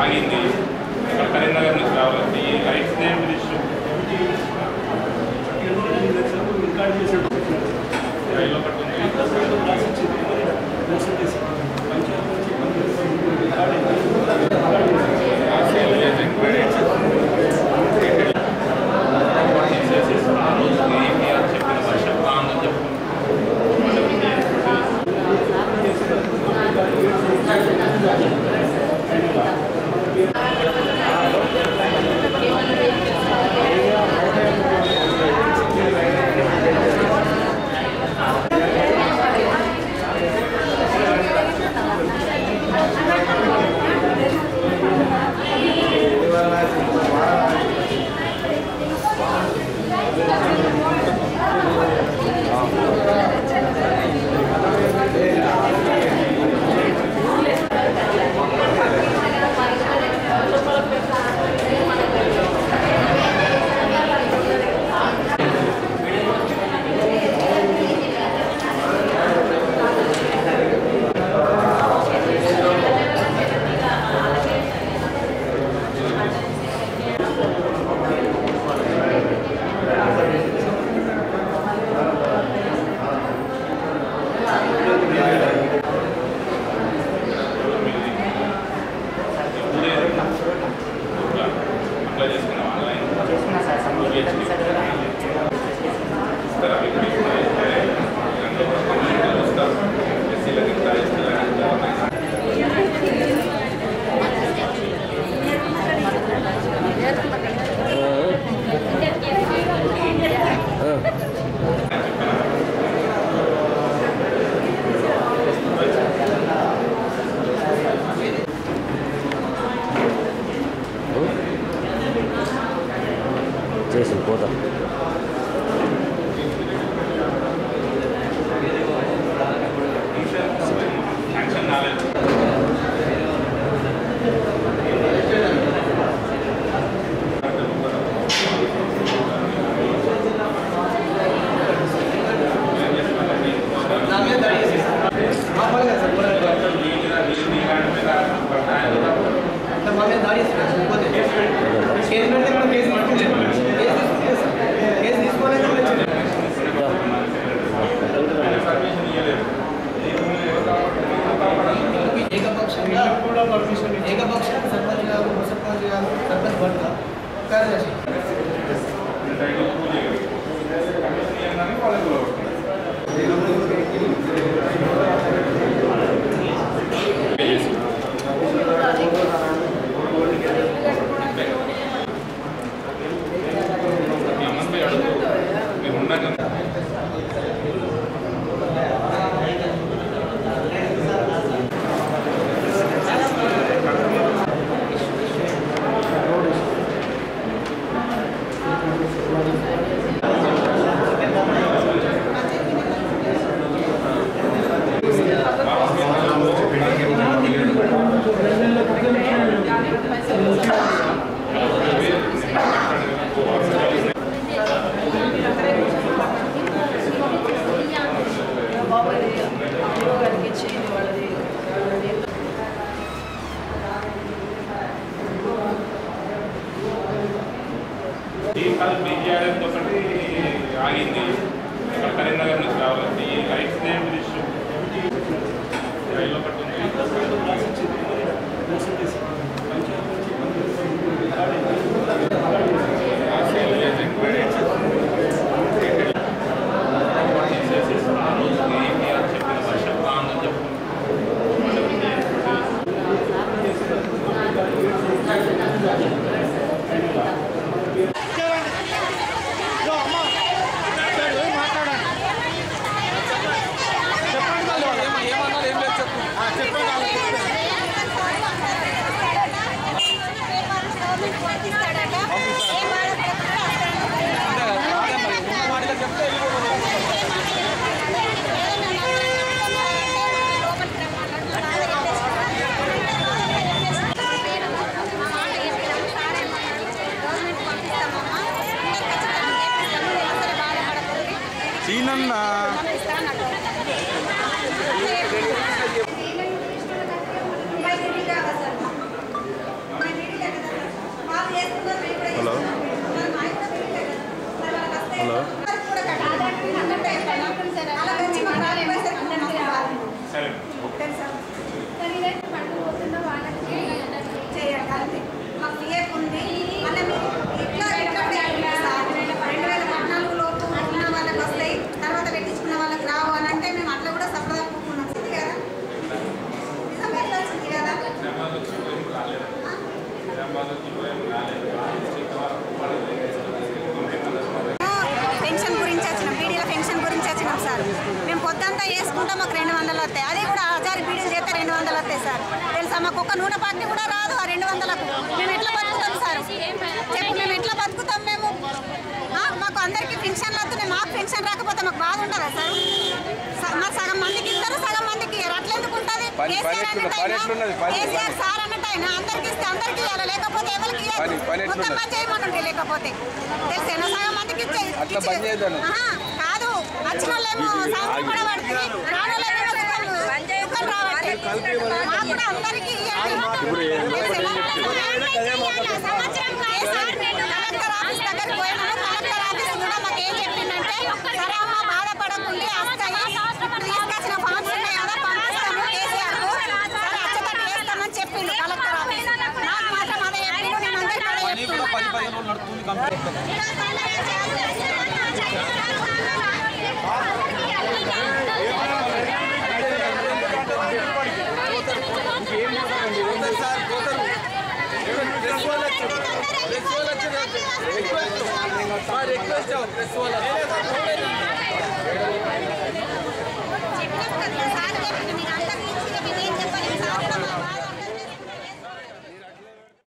ఆగింది. ఇక్కడ కరీంనగర్ నుంచి రావాలంటే ఈ రైట్స్ నేమ్ ఇష్యూ రైల్లో పట్టుకుంది 高だ。एक अपॉक्शन सरपंच का सरपंच वर्ग कर करना चाहिए కరీంనగర్ నుంచి రావాలంటే ఈ రైట్స్ నేమ్ ఇష్యూ రైల్లో పట్టుకుంది చెప్పిన సీనన్నా హలో పొద్దంతా వేసుకుంటాం మాకు రెండు వందలు వస్తాయి. అది కూడా హజారు బీడీలు చేస్తే రెండు వందలు వస్తాయి సార్. తెలుసా? మాకు ఒక్క నూనె పార్టీ కూడా రాదు ఆ రెండు వందలకు. మేము ఎట్లా బతుకుతాం సార్? చెప్పు మేము ఎట్లా బతుకుతాం మేము? మాకు అందరికీ పెన్షన్లు వస్తున్నాయి మాకు పెన్షన్ రాకపోతే మాకు బాధ ఉండదా సార్? మరి సగం మందికి ఇస్తారు సగం మందికి ఇయ్యరు. అట్లా ఎందుకు ఉంటుంది కేసీఆర్ అన్నట్టు కేసీఆర్ సార్ అన్నట్టు ఆయన అందరికి ఇస్తే అందరికి ఇవ్వాలి లేకపోతే ఎవరికి మొత్తం? పని చేయమనండి లేకపోతే. తెలిసేనా సగం మందికి ఇచ్చే అట్లా పని చేయొద్దని. ఆహా, కాదు వచ్చిన వాళ్ళేమో సాగు కూడా పడుతుంది రాని వాళ్ళేమో దుఃఖం రావట్లేదు మాకు కూడా అందరికీ? కేసీఆర్ కలెక్టర్ ఆఫీస్ దగ్గరికి పోయినాము కలెక్టర్ ఆఫీస్ కూడా మాకు ఏం చెప్పిందంటే సరే అదే చెప్తున్నా చెప్పినాం కదా